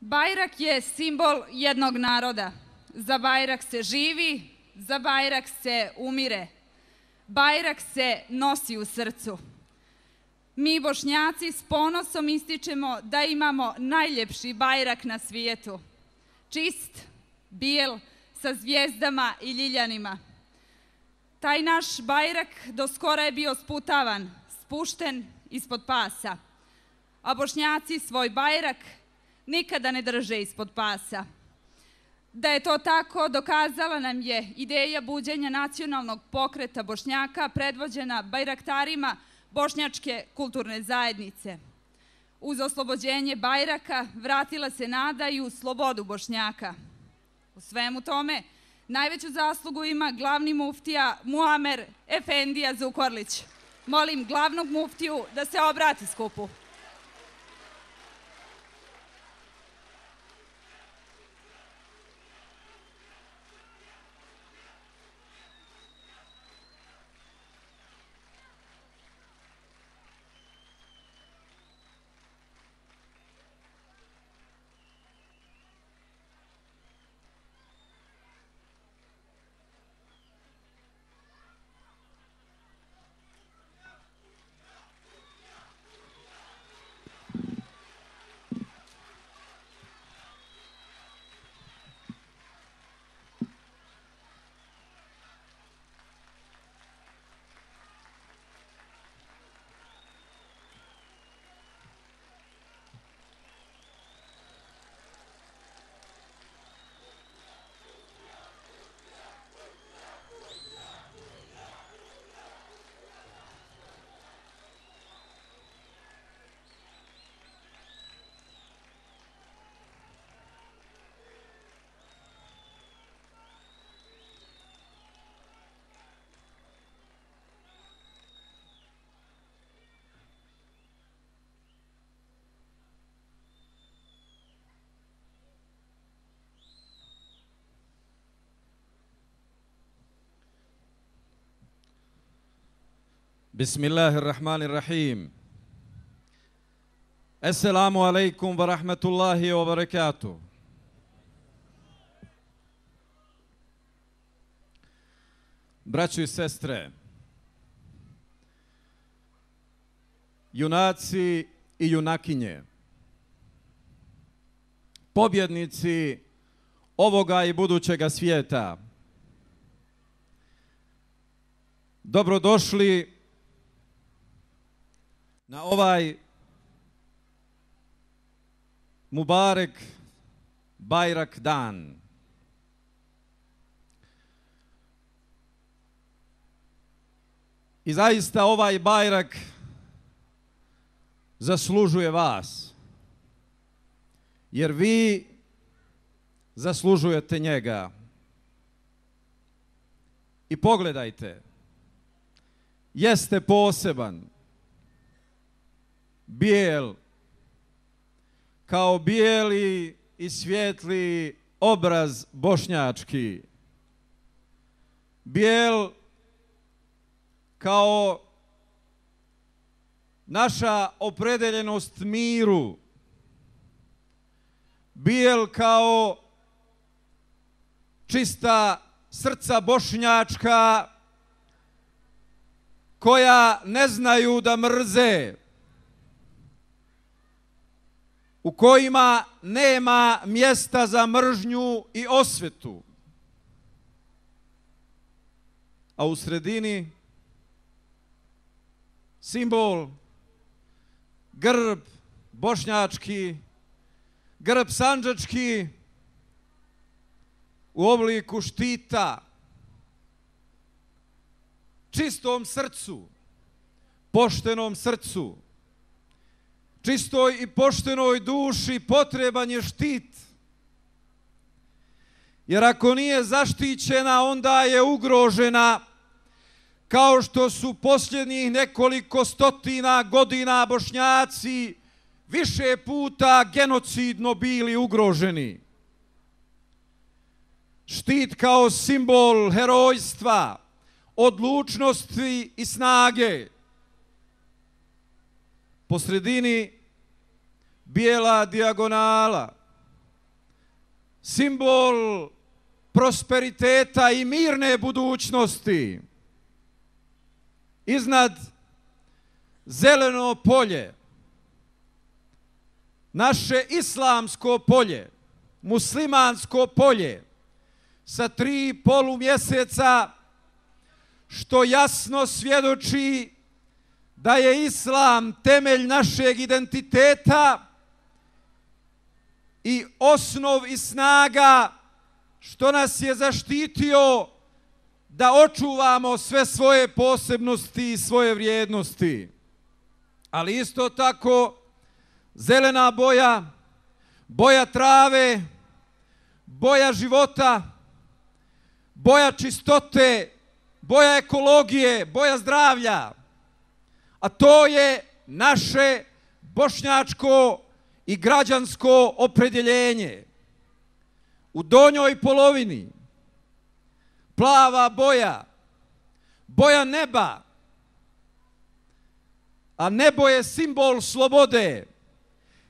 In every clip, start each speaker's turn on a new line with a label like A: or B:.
A: Bajrak je simbol jednog naroda. Za Bajrak se živi, za Bajrak se umire. Bajrak se nosi u srcu. Mi bošnjaci s ponosom ističemo da imamo najljepši Bajrak na svijetu. Čist, bijel, sa zvijezdama i ljiljanima. Taj naš Bajrak do skora je bio sputavan, spušten ispod pasa. A bošnjaci svoj Bajrak nikada ne drže ispod pasa. Da je to tako dokazala nam je ideja buđenja nacionalnog pokreta Bošnjaka predvođena bajraktarima Bošnjačke kulturne zajednice. Uz oslobođenje Bajraka vratila se nada i u slobodu Bošnjaka. U svemu tome najveću zaslugu ima glavni muftija Muamer Efendija Zukorlić. Molim glavnog muftiju da se obrati skupu.
B: Bismillahirrahmanirrahim. Esselamu alaikum ve rahmetullahi ve berekatuh. Braćo i sestre, junaci i junakinje, pobjednici ovoga i budućega svijeta, dobrodošli na ovaj Mubarek Bajrak dan. I zaista ovaj Bajrak zaslužuje vas. Jer vi zaslužujete njega. I pogledajte, jeste poseban, bijel, kao bijeli i svijetli obraz bošnjački. Bijel kao naša opredeljenost miru. Bijel kao čista srca bošnjačka koja ne znaju da mrze u kojima nema mjesta za mržnju i osvetu. A u sredini simbol, grb bošnjački, grb sanđački u obliku štita, čistom srcu, poštenom srcu, čistoj i poštenoj duši potreban je štit. Jer ako nije zaštićena, onda je ugrožena kao što su posljednjih nekoliko stotina godina bošnjaci više puta genocidno bili ugroženi. Štit kao simbol herojstva, odlučnosti i snage. Po sredini bijela dijagonala, simbol prosperiteta i mirne budućnosti. Iznad zeleno polje, naše islamsko polje, muslimansko polje, sa tri polu mjeseca, što jasno svjedoči da je islam temelj našeg identiteta i osnov i snaga što nas je zaštitio da očuvamo sve svoje posebnosti i svoje vrijednosti. Ali isto tako zelena boja, boja trave, boja života, boja čistote, boja ekologije, boja zdravlja. A to je naše bošnjačko i građansko opredjeljenje. U donjoj polovini plava boja, boja neba, a nebo je simbol slobode,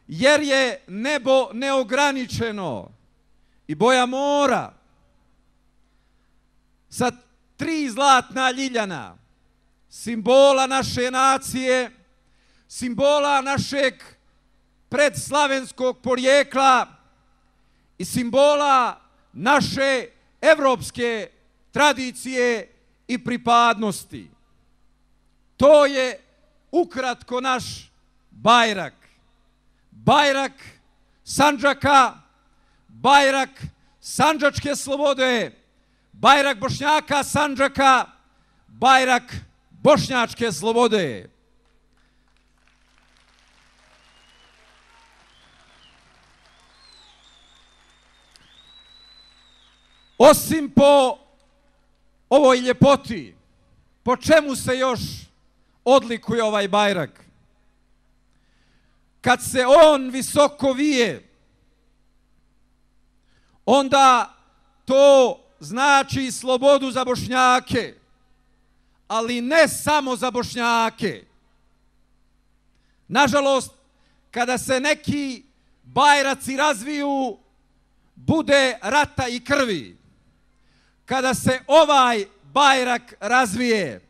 B: jer je nebo neograničeno i boja mora sa tri zlatna ljiljana, simbola naše nacije, simbola našeg predslavenskog porijekla i simbola naše evropske tradicije i pripadnosti. To je ukratko naš bajrak. Bajrak Sanđaka, bajrak Sanđačke slobode, bajrak Bošnjaka Sanđaka, bajrak Bošnjačke slobode. Osim po ovoj ljepoti, po čemu se još odlikuje ovaj bajrak? Kad se on visoko vije, onda to znači slobodu za bošnjake, ali ne samo za bošnjake. Nažalost, kada se neki bajraci razviju, bude rata i krvi. Kada se ovaj bajrak razvije,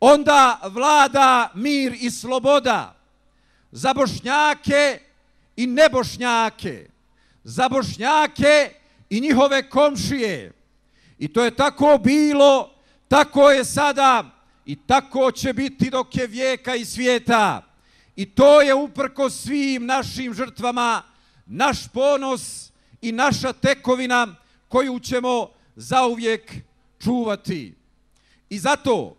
B: onda vlada mir i sloboda za bošnjake i nebošnjake, za bošnjake i njihove komšije. I to je tako bilo, tako je sada i tako će biti dok je vijeka i svijeta. I to je uprko svim našim žrtvama naš ponos i naša tekovina koju ćemo zauvijek čuvati. I zato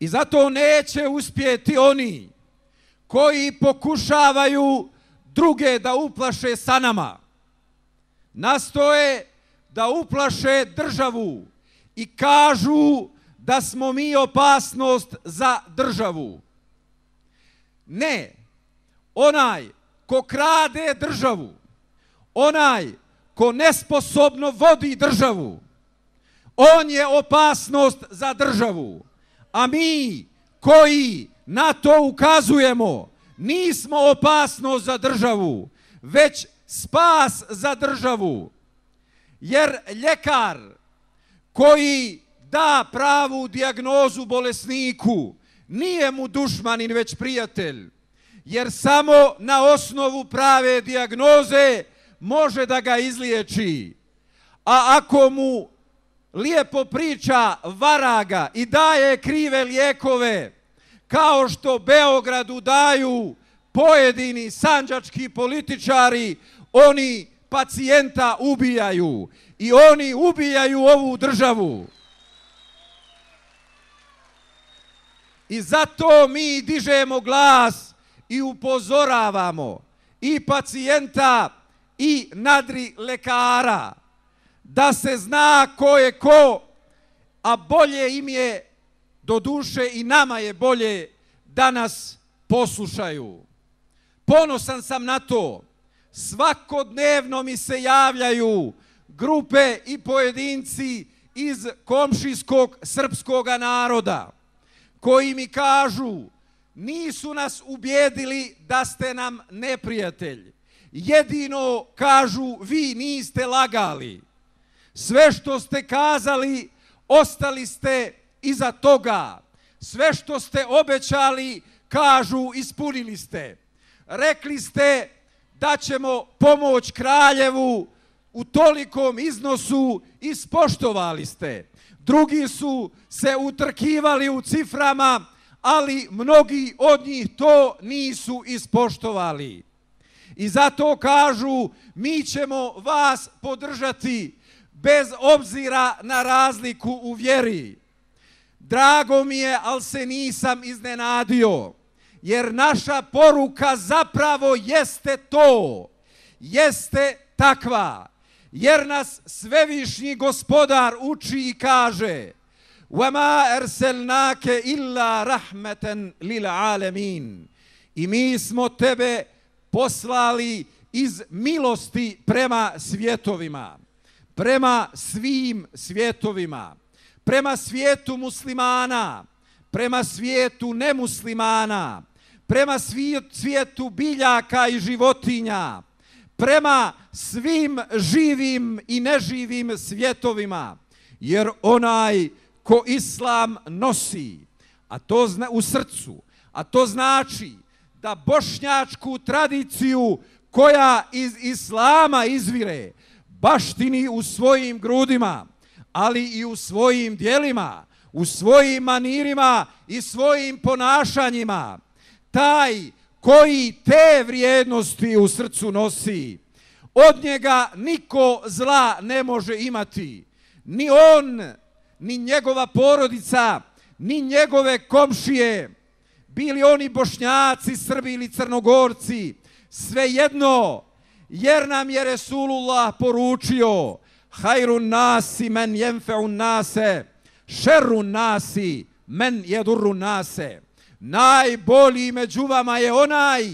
B: I zato neće uspjeti oni koji pokušavaju druge da uplaše sa nama. Nastoje da uplaše državu i kažu da smo mi opasnost za državu. Ne, onaj ko krade državu, onaj ko nesposobno vodi državu, on je opasnost za državu. A mi koji na to ukazujemo, nismo opasnost za državu, već spas za državu. Jer ljekar koji da pravu dijagnozu bolesniku, nije mu dušmanin, već prijatelj. Jer samo na osnovu prave dijagnoze može da ga izliječi. A ako mu lijepo priča varaga i daje krive lijekove, kao što Beogradu daju pojedini sanđački političari, oni pacijenta ubijaju i oni ubijaju ovu državu. I zato mi dižemo glas i upozoravamo i pacijenta i nadri lekara da se zna ko je ko, a bolje im je do duše i nama je bolje da nas poslušaju. Ponosan sam na to. Svakodnevno mi se javljaju grupe i pojedinci iz komšijskog srpskog naroda koji mi kažu nisu nas ubijedili da ste nam neprijatelj. Jedino kažu vi niste lagali. Sve što ste kazali, ostali ste iza toga. Sve što ste obećali, kažu ispunili ste. Rekli ste da ćemo pomoć kraljevu u tolikom iznosu ispoštovali ste. Drugi su se utrkivali u ciframa, ali mnogi od njih to nisu ispoštovali. I zato kažu, mi ćemo vas podržati bez obzira na razliku u vjeri. Drago mi je, ali se nisam iznenadio, jer naša poruka zapravo jeste to, jeste takva, jer nas svevišnji gospodar uči i kaže وَمَا أَرْسَلْنَاكَ إِلَّا رَحْمَةً لِلْعَالَمِينَ I mi smo tebe poslali iz milosti prema svjetovima, prema svim svjetovima, prema svijetu muslimana, prema svijetu nemuslimana, prema svijetu biljaka i životinja, prema svim živim i neživim svjetovima, jer onaj ko islam nosi, a to zna, u srcu, a to znači da bošnjačku tradiciju koja iz islama izvire, baštini u svojim grudima, ali i u svojim dijelima, u svojim manirima i svojim ponašanjima. Taj koji te vrijednosti u srcu nosi, od njega niko zla ne može imati. Ni on, ni njegova porodica, ni njegove komšije, bili oni bošnjaci, srbi ili crnogorci, svejedno, jer nam je Resulullah poručio hajru nasi men jenfe'u nase, šerru nasi men jedurru nase. Najbolji među vama je onaj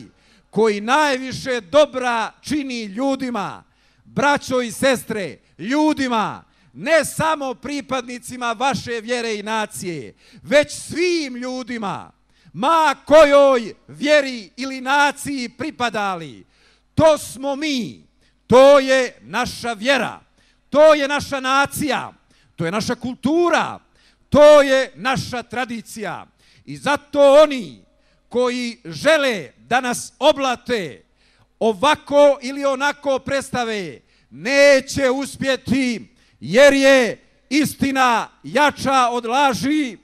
B: koji najviše dobra čini ljudima, braćo i sestre, ljudima, ne samo pripadnicima vaše vjere i nacije, već svim ljudima, ma kojoj vjeri ili naciji pripadali. To smo mi, to je naša vjera, to je naša nacija, to je naša kultura, to je naša tradicija. I zato oni koji žele da nas oblate ovako ili onako predstave, neće uspjeti jer je istina jača od laži,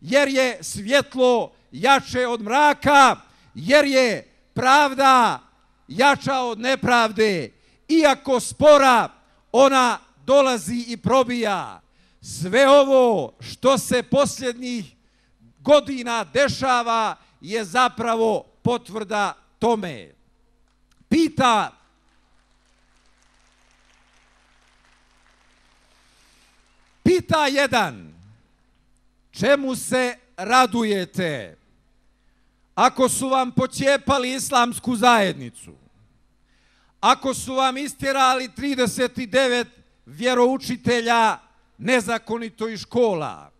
B: jer je svjetlo jače od mraka, jer je pravda jača od nepravde. Iako spora, ona dolazi i probija. Sve ovo što se posljednjih godina dešava je zapravo potvrda tome. Pita Pita jedan, čemu se radujete ako su vam počepali islamsku zajednicu, ako su vam istirali 39 vjeroučitelja nezakonito iz škola,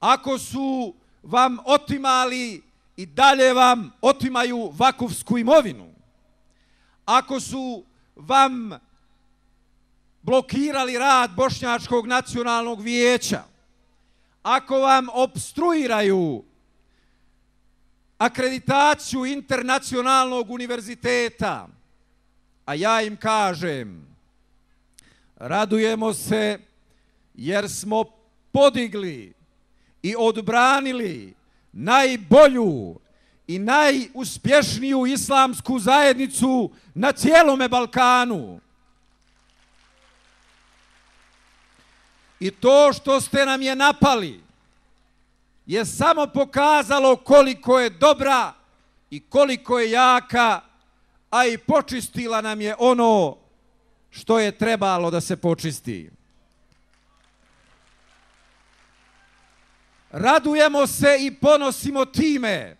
B: ako su vam otimali i dalje vam otimaju vakufsku imovinu, ako su vam blokirali rad Bošnjačkog nacionalnog vijeća, ako vam obstruiraju akreditaciju internacionalnog univerziteta, a ja im kažem, radujemo se jer smo podigli i odbranili najbolju i najuspješniju islamsku zajednicu na cijelome Balkanu. I to što ste nam je napali je samo pokazalo koliko je dobra i koliko je jaka, a i počistila nam je ono što je trebalo da se počisti. Radujemo se i ponosimo time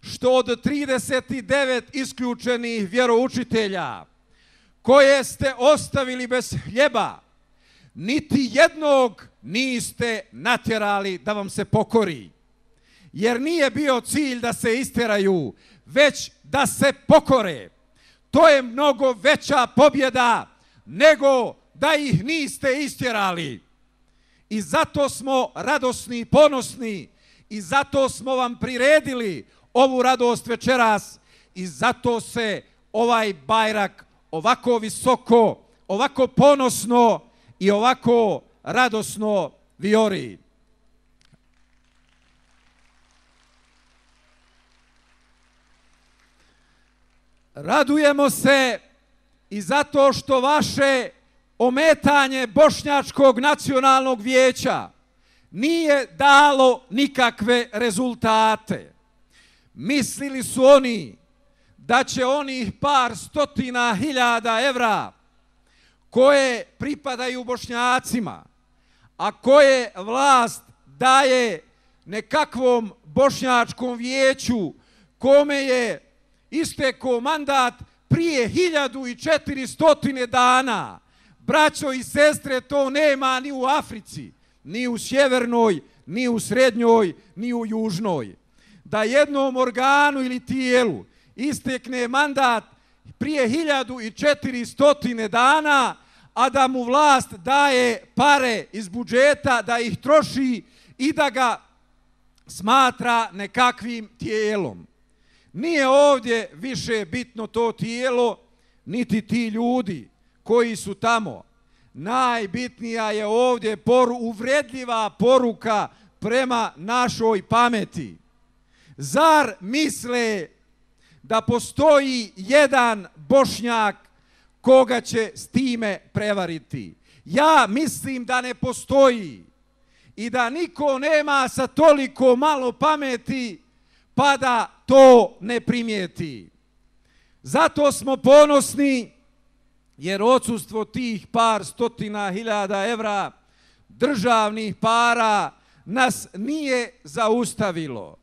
B: što od 39 isključenih vjeroučitelja koje ste ostavili bez hljeba, niti jednog niste natjerali da vam se pokori. jer nije bio cilj da se istjeraju, već da se pokore. To je mnogo veća pobjeda nego da ih niste istjerali. I zato smo radosni i ponosni i zato smo vam priredili ovu radost večeras i zato se ovaj bajrak ovako visoko, ovako ponosno i ovako radosno viori. Radujemo se i zato što vaše ometanje Bošnjačkog nacionalnog vijeća nije dalo nikakve rezultate. Mislili su oni da će onih par stotina hiljada evra koje pripadaju bošnjacima, a koje vlast daje nekakvom bošnjačkom vijeću kome je istekao mandat prije 1400 dana. Braćo i sestre, to nema ni u Africi, ni u sjevernoj, ni u srednjoj, ni u južnoj. Da jednom organu ili tijelu istekne mandat prije 1400 dana, a da mu vlast daje pare iz budžeta, da ih troši i da ga smatra nekakvim tijelom. Nije ovdje više bitno to tijelo, niti ti ljudi koji su tamo. Najbitnija je ovdje poru, uvredljiva poruka prema našoj pameti. Zar misle da postoji jedan bošnjak koga će s time prevariti? Ja mislim da ne postoji i da niko nema sa toliko malo pameti pa da to ne primijeti. Zato smo ponosni jer odsustvo tih par stotina hiljada evra državnih para nas nije zaustavilo.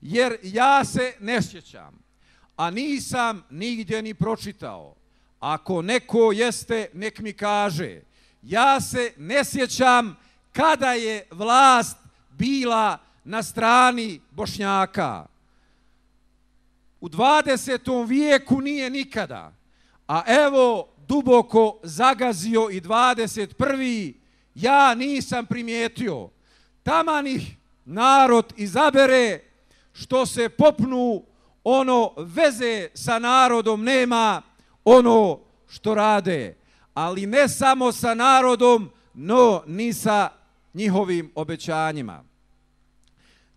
B: Jer ja se ne sjećam, a nisam nigdje ni pročitao. Ako neko jeste, nek mi kaže. Ja se ne sjećam kada je vlast bila na strani Bošnjaka. U 20. vijeku nije nikada. A evo duboko zagazio i 21. ja nisam primijetio. Tamanih narod izabere što se popnu ono veze sa narodom nema ono što rade. Ali ne samo sa narodom, no ni sa njihovim obećanjima.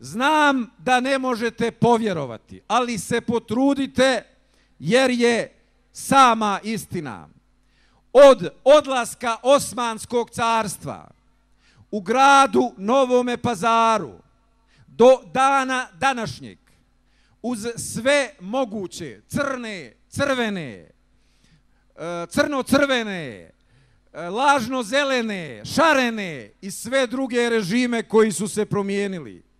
B: Znam da ne možete povjerovati, ali se potrudite jer je sama istina. Od odlaska Osmanskog carstva u gradu Novome pazaru do dana današnjeg uz sve moguće crne, crvene, e, crno-crvene, e, lažno-zelene, šarene i sve druge režime koji su se promijenili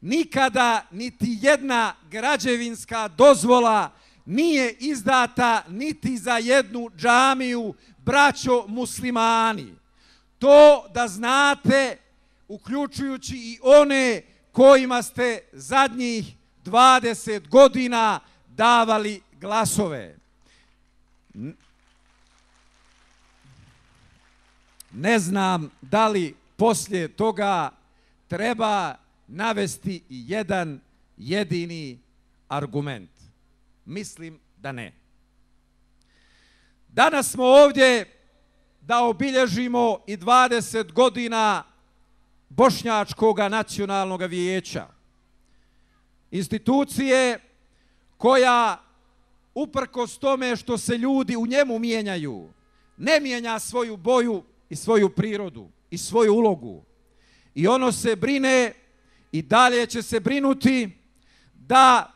B: nikada niti jedna građevinska dozvola nije izdata niti za jednu džamiju braćo muslimani. To da znate, uključujući i one kojima ste zadnjih 20 godina davali glasove. Ne znam da li poslije toga treba navesti jedan jedini argument? Mislim da ne. Danas smo ovdje da obilježimo i 20 godina Bošnjačkog nacionalnog vijeća. Institucije koja uprkos tome što se ljudi u njemu mijenjaju, ne mijenja svoju boju i svoju prirodu i svoju ulogu. I ono se brine i dalje će se brinuti da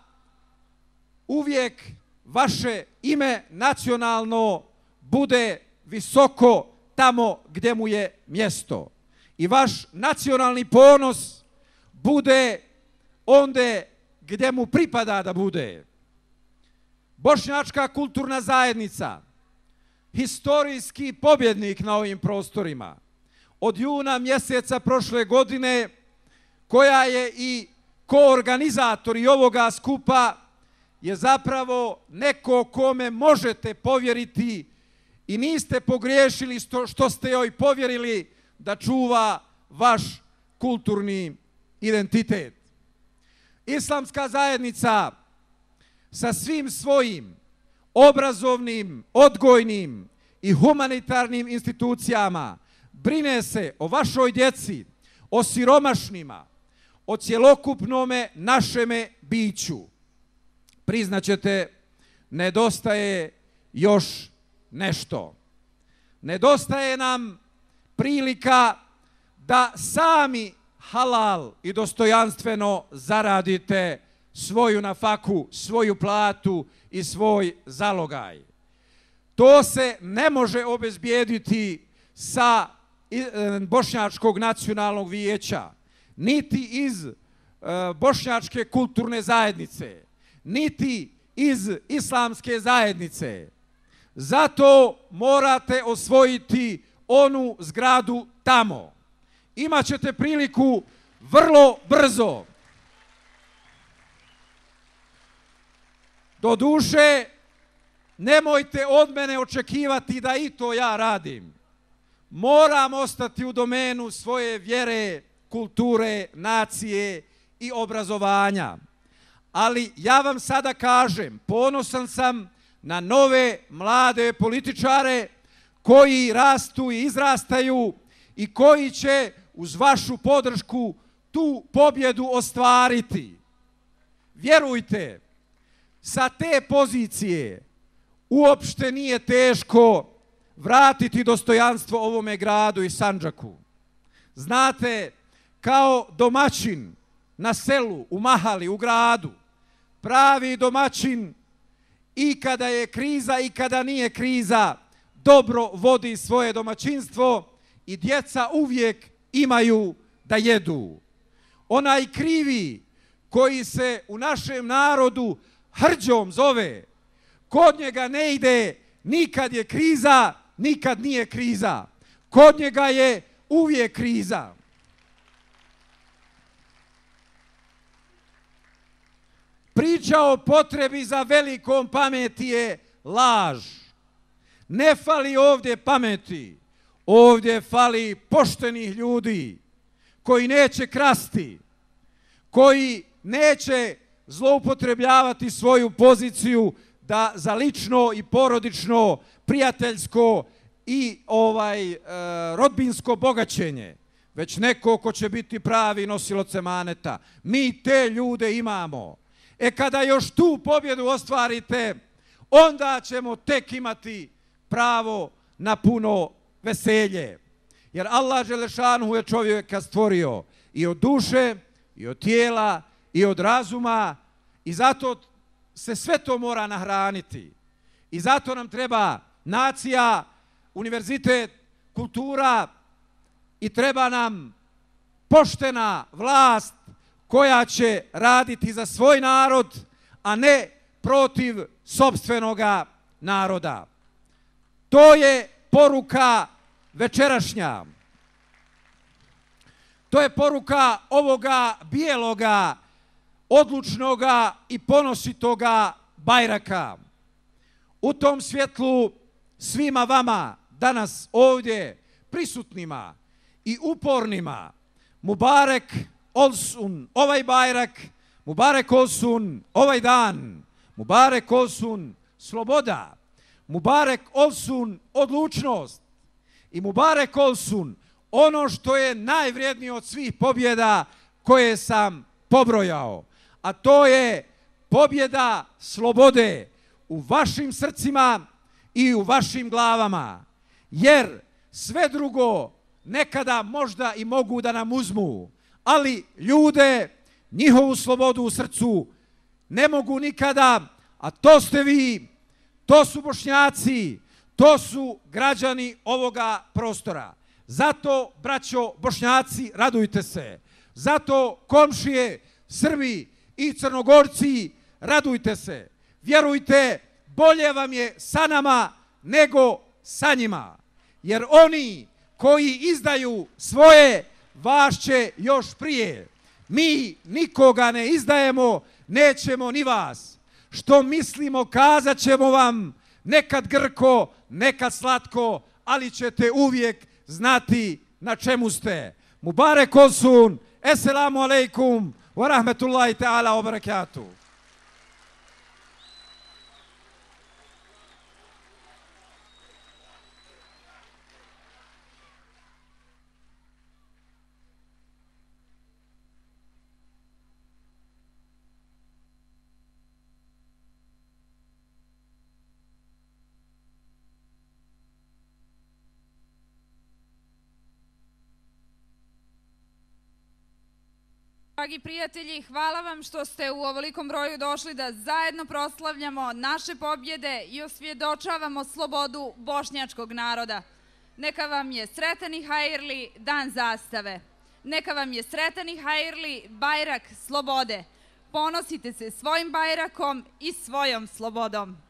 B: uvijek vaše ime nacionalno bude visoko tamo gdje mu je mjesto. I vaš nacionalni ponos bude onde gdje mu pripada da bude. Bošnjačka kulturna zajednica, historijski pobjednik na ovim prostorima, od juna mjeseca prošle godine koja je i koorganizatori ovoga skupa je zapravo neko kome možete povjeriti i niste pogriješili što ste joj povjerili da čuva vaš kulturni identitet. Islamska zajednica sa svim svojim obrazovnim, odgojnim i humanitarnim institucijama brine se o vašoj djeci, o siromašnima, o cjelokupnome našeme biću. Priznaćete, nedostaje još nešto. Nedostaje nam prilika da sami halal i dostojanstveno zaradite svoju nafaku, svoju platu i svoj zalogaj. To se ne može obezbijediti sa e, Bošnjačkog nacionalnog vijeća, niti iz e, Bošnjačke kulturne zajednice, niti iz islamske zajednice. Zato morate osvojiti onu zgradu tamo. Imaćete priliku vrlo brzo. Do duše, nemojte od mene očekivati da i to ja radim. Moram ostati u domenu svoje vjere, kulture, nacije i obrazovanja. Ali ja vam sada kažem, ponosan sam na nove mlade političare koji rastu i izrastaju i koji će uz vašu podršku tu pobjedu ostvariti. Vjerujte, sa te pozicije uopšte nije teško vratiti dostojanstvo ovome gradu i Sanđaku. Znate, kao domaćin na selu, u Mahali, u gradu, pravi domaćin i kada je kriza i kada nije kriza, dobro vodi svoje domaćinstvo i djeca uvijek imaju da jedu. Onaj krivi koji se u našem narodu hrđom zove, kod njega ne ide nikad je kriza, nikad nije kriza. Kod njega je uvijek kriza. Priča o potrebi za velikom pameti je laž. Ne fali ovdje pameti. Ovdje fali poštenih ljudi koji neće krasti, koji neće zloupotrebljavati svoju poziciju da za lično i porodično, prijateljsko i ovaj e, rodbinsko bogaćenje, već neko ko će biti pravi nosiloce maneta. Mi te ljude imamo. E kada još tu pobjedu ostvarite, onda ćemo tek imati pravo na puno veselje. Jer Allah Želešanu je čovjeka stvorio i od duše, i od tijela, i od razuma i zato se sve to mora nahraniti. I zato nam treba nacija, univerzitet, kultura i treba nam poštena vlast koja će raditi za svoj narod, a ne protiv sobstvenoga naroda. To je poruka večerašnja. To je poruka ovoga bijeloga, odlučnoga i ponositoga Bajraka. U tom svjetlu svima vama danas ovdje prisutnima i upornima Mubarek Olsun, ovaj Bajrak, Mubarek Olsun, ovaj dan, Mubarek Olsun, sloboda, Mubarek Olsun, odlučnost i Mubarek Olsun, ono što je najvrijednije od svih pobjeda koje sam pobrojao, a to je pobjeda slobode u vašim srcima i u vašim glavama. Jer sve drugo nekada možda i mogu da nam uzmu, ali ljude, njihovu slobodu u srcu ne mogu nikada, a to ste vi, to su bošnjaci, to su građani ovoga prostora. Zato, braćo bošnjaci, radujte se. Zato, komšije, Srbi i Crnogorci, radujte se. Vjerujte, bolje vam je sa nama nego sa njima. Jer oni koji izdaju svoje, vas će još prije. Mi nikoga ne izdajemo, nećemo ni vas. Što mislimo kazat ćemo vam, nekad grko, nekad slatko, ali ćete uvijek znati na čemu ste. Mubarek olsun, eselamu alaikum, wa rahmetullahi ta'ala wa barakatuh.
A: Dragi prijatelji, hvala vam što ste u ovolikom broju došli da zajedno proslavljamo naše pobjede i osvjedočavamo slobodu bošnjačkog naroda. Neka vam je sretan i hajrli dan zastave. Neka vam je sretan i hajrli bajrak slobode. Ponosite se svojim bajrakom i svojom slobodom.